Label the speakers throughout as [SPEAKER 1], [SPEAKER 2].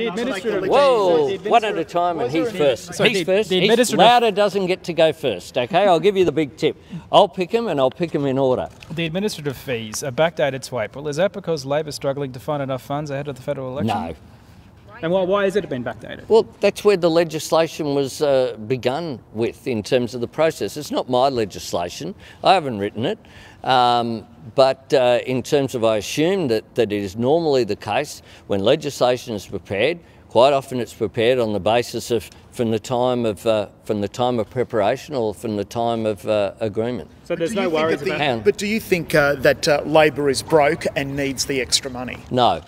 [SPEAKER 1] The administrative
[SPEAKER 2] Whoa, one at a time, and he's first.
[SPEAKER 1] Sorry,
[SPEAKER 2] he's
[SPEAKER 1] the-
[SPEAKER 2] first.
[SPEAKER 1] the
[SPEAKER 2] He's
[SPEAKER 1] administrative-
[SPEAKER 2] louder doesn't get to go first. Okay, I'll give you the big tip. I'll pick him, and I'll pick him in order.
[SPEAKER 1] The administrative fees are backdated to April. Is that because Labor's struggling to find enough funds ahead of the federal election?
[SPEAKER 2] No.
[SPEAKER 1] And why, why has it been backdated?
[SPEAKER 2] Well, that's where the legislation was uh, begun with in terms of the process. It's not my legislation. I haven't written it. Um, but uh, in terms of, I assume that, that it is normally the case when legislation is prepared. Quite often, it's prepared on the basis of from the time of uh, from the time of preparation or from the time of uh, agreement.
[SPEAKER 1] So there's no
[SPEAKER 3] you
[SPEAKER 1] worries
[SPEAKER 3] that the-
[SPEAKER 1] about.
[SPEAKER 3] But do you think uh, that uh, Labor is broke and needs the extra money?
[SPEAKER 2] No,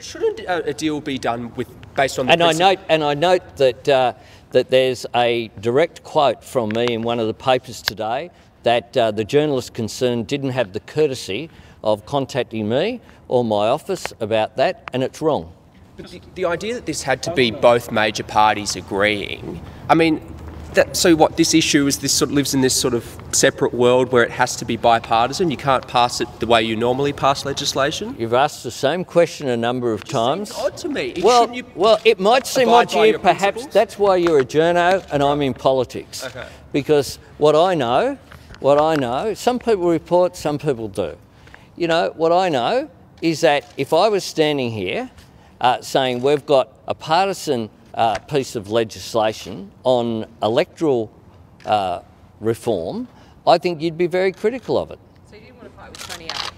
[SPEAKER 4] Shouldn't a, deal be done with based on the
[SPEAKER 2] And I note, and I note that uh, that there's a direct quote from me in one of the papers today that uh, the journalist concerned didn't have the courtesy of contacting me or my office about that, and it's wrong.
[SPEAKER 4] But the, the idea that this had to be both major parties agreeing, I mean, that, so what? This issue is this sort of lives in this sort of separate world where it has to be bipartisan. You can't pass it the way you normally pass legislation.
[SPEAKER 2] You've asked the same question a number of times.
[SPEAKER 4] Odd to me.
[SPEAKER 2] Well, well, it might seem odd to you. Perhaps
[SPEAKER 4] principles?
[SPEAKER 2] that's why you're a journo and I'm in politics.
[SPEAKER 4] Okay.
[SPEAKER 2] Because what I know, what I know, some people report, some people do. You know, what I know is that if I was standing here uh, saying we've got a partisan uh, piece of legislation on electoral uh, reform, I think you'd be very critical of it.
[SPEAKER 5] So you didn't want to fight with Tony Abbott?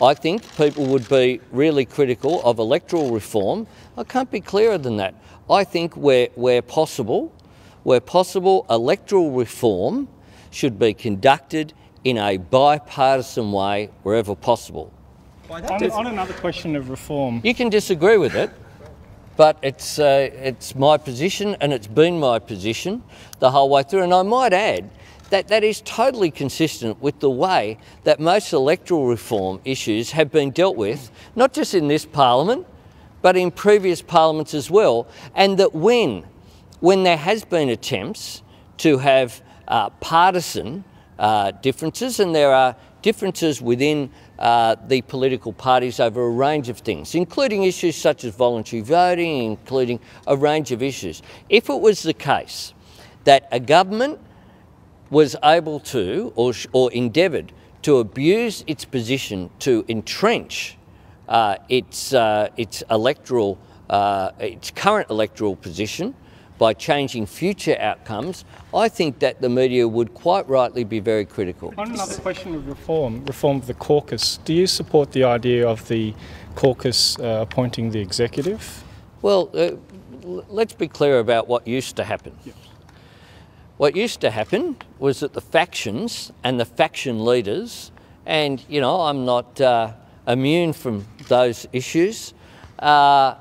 [SPEAKER 2] I think people would be really critical of electoral reform. I can't be clearer than that. I think where, where possible, where possible, electoral reform should be conducted in a bipartisan way wherever possible.
[SPEAKER 1] On, on another question of reform,
[SPEAKER 2] You can disagree with it, but it's, uh, it's my position and it's been my position the whole way through. And I might add that that is totally consistent with the way that most electoral reform issues have been dealt with, not just in this parliament, but in previous parliaments as well. And that when, when there has been attempts to have uh, partisan uh, differences, and there are differences within uh, the political parties over a range of things, including issues such as voluntary voting, including a range of issues. If it was the case that a government was able to or, or endeavoured to abuse its position to entrench uh, its, uh, its electoral, uh, its current electoral position by changing future outcomes, I think that the media would quite rightly be very critical.
[SPEAKER 1] on another question of reform, reform of the caucus, do you support the idea of the caucus uh, appointing the executive?
[SPEAKER 2] Well, uh, l- let's be clear about what used to happen. What used to happen was that the factions and the faction leaders, and you know, I'm not uh, immune from those issues, uh,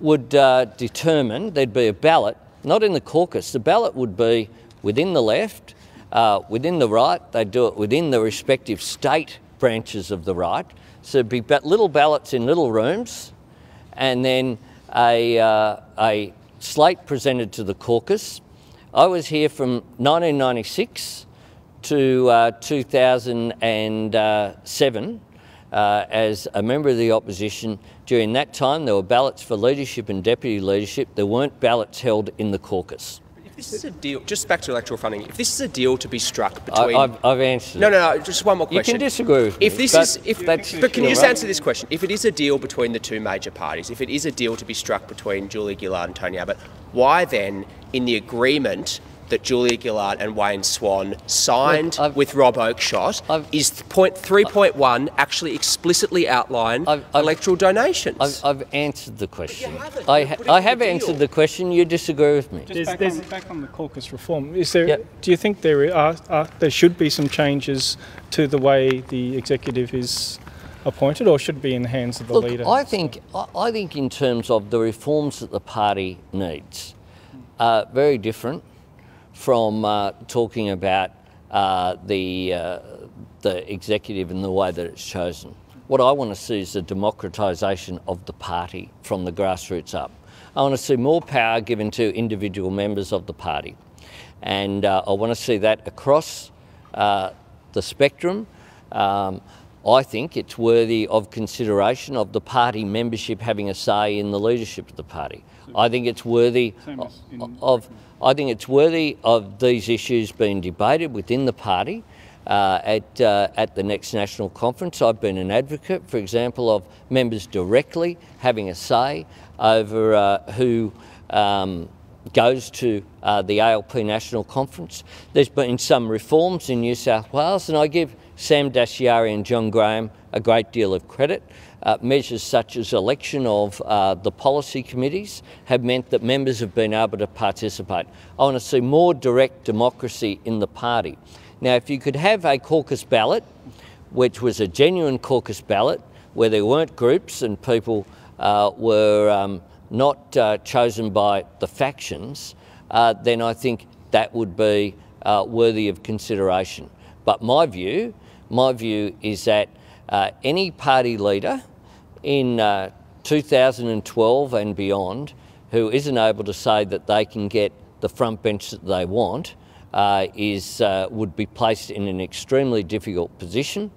[SPEAKER 2] would uh, determine there'd be a ballot, not in the caucus, the ballot would be within the left, uh, within the right, they'd do it within the respective state branches of the right. So it'd be little ballots in little rooms, and then a, uh, a slate presented to the caucus. I was here from 1996 to uh, 2007 uh, as a member of the opposition. During that time, there were ballots for leadership and deputy leadership. There weren't ballots held in the caucus.
[SPEAKER 4] If this is a deal, just back to electoral funding. If this is a deal to be struck between,
[SPEAKER 2] I've, I've answered.
[SPEAKER 4] no, no, no, just one more question.
[SPEAKER 2] You
[SPEAKER 4] question.
[SPEAKER 2] can disagree with me.
[SPEAKER 4] If this
[SPEAKER 2] but
[SPEAKER 4] is, if
[SPEAKER 2] that's-
[SPEAKER 4] but can you just answer this question? If it is a deal between the two major parties, if it is a deal to be struck between Julia Gillard and Tony Abbott, why then, in the agreement that Julia Gillard and Wayne Swan signed
[SPEAKER 2] Look,
[SPEAKER 4] with Rob Oakeshott,
[SPEAKER 2] I've-
[SPEAKER 4] is point three point one actually explicitly outline
[SPEAKER 2] I've- I've-
[SPEAKER 4] electoral donations?
[SPEAKER 2] I've, I've answered the question.
[SPEAKER 4] haven't.
[SPEAKER 2] I, ha- I have
[SPEAKER 4] the
[SPEAKER 2] answered the question. You disagree with me.
[SPEAKER 1] Just back, on, back on the caucus reform, is there?
[SPEAKER 2] Yep.
[SPEAKER 1] Do you think there are, are there should be some changes to the way the executive is appointed, or should it be in the hands of the
[SPEAKER 2] Look,
[SPEAKER 1] leader?
[SPEAKER 2] I think I, I think in terms of the reforms that the party needs, uh, very different from uh, talking about uh, the uh, the executive and the way that it's chosen. What I want to see is the democratisation of the party from the grassroots up. I want to see more power given to individual members of the party, and uh, I want to see that across uh, the spectrum. Um, I think it's worthy of consideration of the party membership having a say in the leadership of the party. I think it's worthy of. I think it's worthy of these issues being debated within the party. Uh, at, uh, at the next national conference. I've been an advocate, for example, of members directly having a say over uh, who um, goes to uh, the ALP National Conference. There's been some reforms in New South Wales, and I give Sam Dastyari and John Graham a great deal of credit. Uh, measures such as election of uh, the policy committees have meant that members have been able to participate. I want to see more direct democracy in the party. Now, if you could have a caucus ballot, which was a genuine caucus ballot, where there weren't groups and people uh, were um, not uh, chosen by the factions, uh, then I think that would be uh, worthy of consideration. But my view, my view is that uh, any party leader in uh, 2012 and beyond who isn't able to say that they can get the front bench that they want uh, is, uh, would be placed in an extremely difficult position.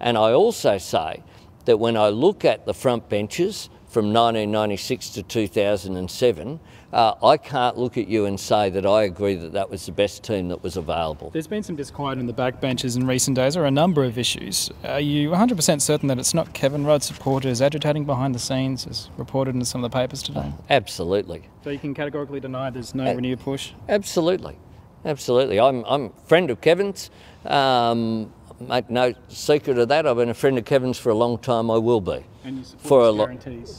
[SPEAKER 2] And I also say that when I look at the front benches from 1996 to 2007, uh, I can't look at you and say that I agree that that was the best team that was available.
[SPEAKER 6] There's been some disquiet in the backbenches in recent days or a number of issues. Are you 100% certain that it's not Kevin Rudd supporters agitating behind the scenes, as reported in some of the papers today?
[SPEAKER 2] Absolutely.
[SPEAKER 6] So you can categorically deny there's no
[SPEAKER 2] Uh,
[SPEAKER 6] renewed push?
[SPEAKER 2] Absolutely, absolutely. I'm I'm a friend of Kevin's. Um, make no secret of that. I've been a friend of Kevin's for a long time. I will be
[SPEAKER 6] And you
[SPEAKER 2] for a lo-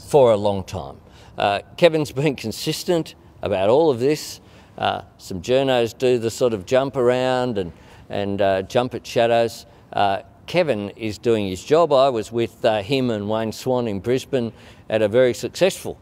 [SPEAKER 2] for a long time. Uh, Kevin's been consistent about all of this. Uh, some journos do the sort of jump around and and uh, jump at shadows. Uh, Kevin is doing his job. I was with uh, him and Wayne Swan in Brisbane at a very successful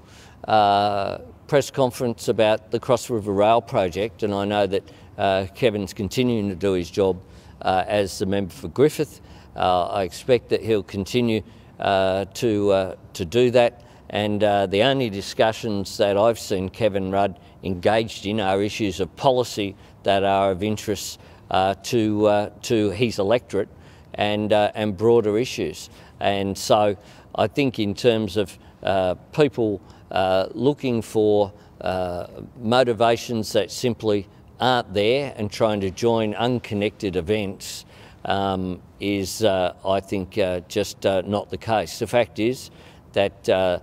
[SPEAKER 2] uh, press conference about the Cross River Rail project, and I know that uh, Kevin's continuing to do his job as the member for Griffith. Uh, I expect that he'll continue uh, to uh, to do that. And uh, the only discussions that I've seen Kevin Rudd engaged in are issues of policy that are of interest uh, to uh, to his electorate and uh, and broader issues. And so I think in terms of uh, people uh, looking for uh, motivations that simply aren't there and trying to join unconnected events um, is, uh, I think, uh, just uh, not the case. The fact is that uh,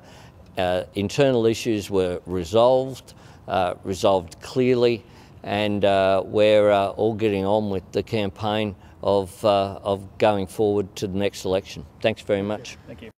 [SPEAKER 2] uh, internal issues were resolved, uh, resolved clearly, and uh, we're uh, all getting on with the campaign of, uh, of going forward to the next election. Thanks very much.
[SPEAKER 6] Thank you.